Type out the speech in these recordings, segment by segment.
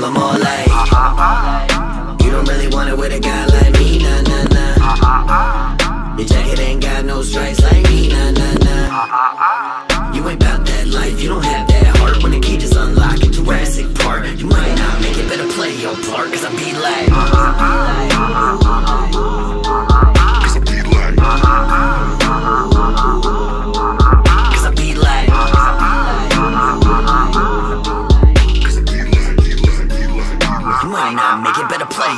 them all like, you don't really want it with a guy like me, nah, nah, nah. Your jacket ain't got no stripes like me, nah, nah, nah. You ain't bout that life, you don't have that heart when the key just unlock in Jurassic Park. You might not make it, better play your part, cause I be like,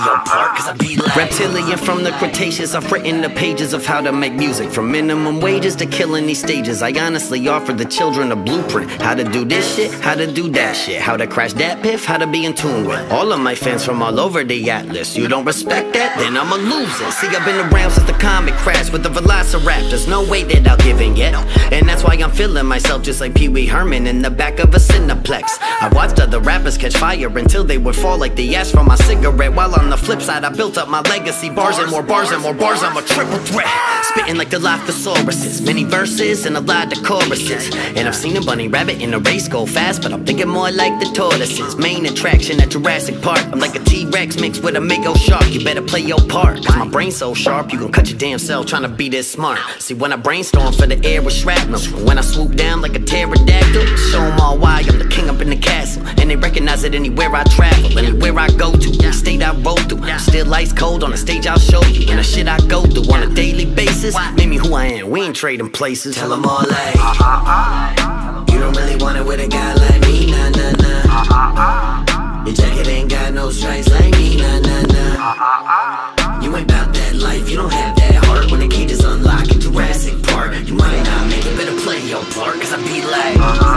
your part, cause I be like, Reptilian from the Cretaceous, I've written the pages of how to make music. From minimum wages to killing these stages. I honestly offer the children a blueprint. How to do this shit, how to do that shit. How to crash that piff, how to be in tune with. All of my fans from all over the atlas. You don't respect that, then I'm a loser. See, I've been around since the comic crash with the Velociraptors. No way that I'll give in yet. And that's why I'm feeling myself just like Pee Wee Herman in the back of a Cineplex. I watched other rappers catch fire until they would fall like the ash from my cigarette. While on the flip side, I built up my legacy. Bars and more bars and more bars, I'm a triple threat. Spitting like the Dilophosaurus. Many verses and a lot of choruses. And I've seen a bunny rabbit in a race go fast, but I'm thinking more like the tortoises. Main attraction at Jurassic Park. I'm like a T-Rex mixed with a Mako shark. You better play your part. Cause my brain's so sharp, you can cut your damn self trying to be this smart. See, when I brainstorm for the air with shrapnel, when I swoop down like a pterodactyl, show show 'em all why I'm the king up in the castle. And they recognize it anywhere I travel, anywhere I go to, state I roll through. Still ice cold on the stage, I'll show you. And the shit I go through on a daily basis, made me who I am. We ain't trading places. tell them all like, ah, ah, ah. you don't really want it with a guy like me, nah, nah, nah. Your jacket ain't got no stripes like me, nah, nah, nah. You ain't bout that life, you don't have that heart when the key just unlock in Jurassic Park. You might not make it, better play your part, cause I be like,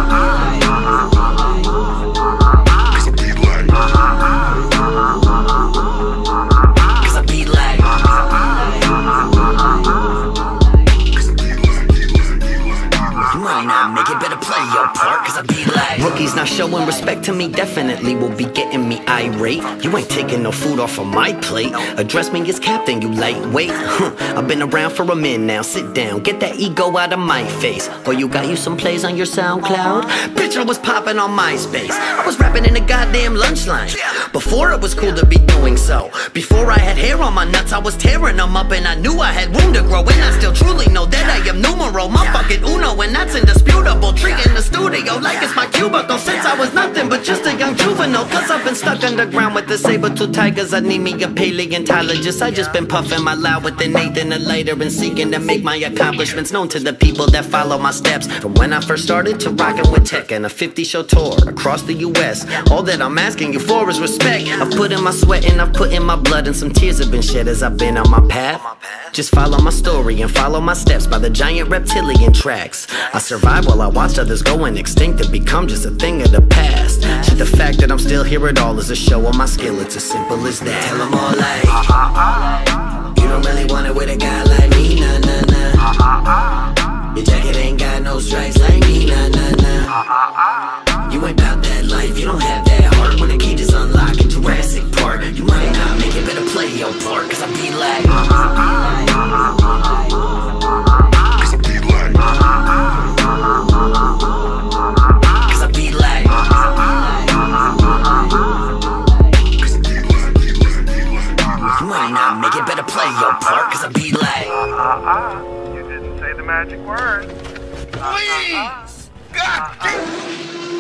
better play your part, cause I be like, Rookies not showing respect to me definitely will be getting me irate. You ain't taking no food off of my plate. Address me as captain, you lightweight. Huh, I've been around for a minute now. Sit down, get that ego out of my face. Or you got you some plays on your SoundCloud? Bitch, I was popping on MySpace. I was rapping in the goddamn lunch line. Before it was cool to be doing so. Before I had hair on my nuts, I was tearing them up and I knew I had room to grow. And I still truly know that I am numero, uno, and that's indisputable. Treating the studio like it's my cubicle since I was nothing but just a young juvenile. Cause I've been stuck underground with the saber-tooth tigers. I need me a paleontologist. I just been puffing my loud with the Nathan the lighter and seeking to make my accomplishments known to the people that follow my steps. From when I first started to rocking with tech and a 50 show tour across the US. All that I'm asking you for is respect. I've put in my sweat and I've put in my blood, and some tears have been shed as I've been on my path. Just follow my story and follow my steps by the giant reptilian tracks. I survived while I watched others going extinct and become just a thing of the past. Shit, the fact that I'm still here at all is a show of my skill. It's as simple as tell that. them all like, ah, ah, ah. you don't really want it with a guy like me, nah, nah, nah. Your jacket ain't got no stripes like me, nah, nah, nah. You ain't bout that life, you don't have that heart when the key just unlock in Jurassic Park. You might not make it, better play your part, cause I be like, play your part, cause I be like. You didn't say the magic word. Please! God damn!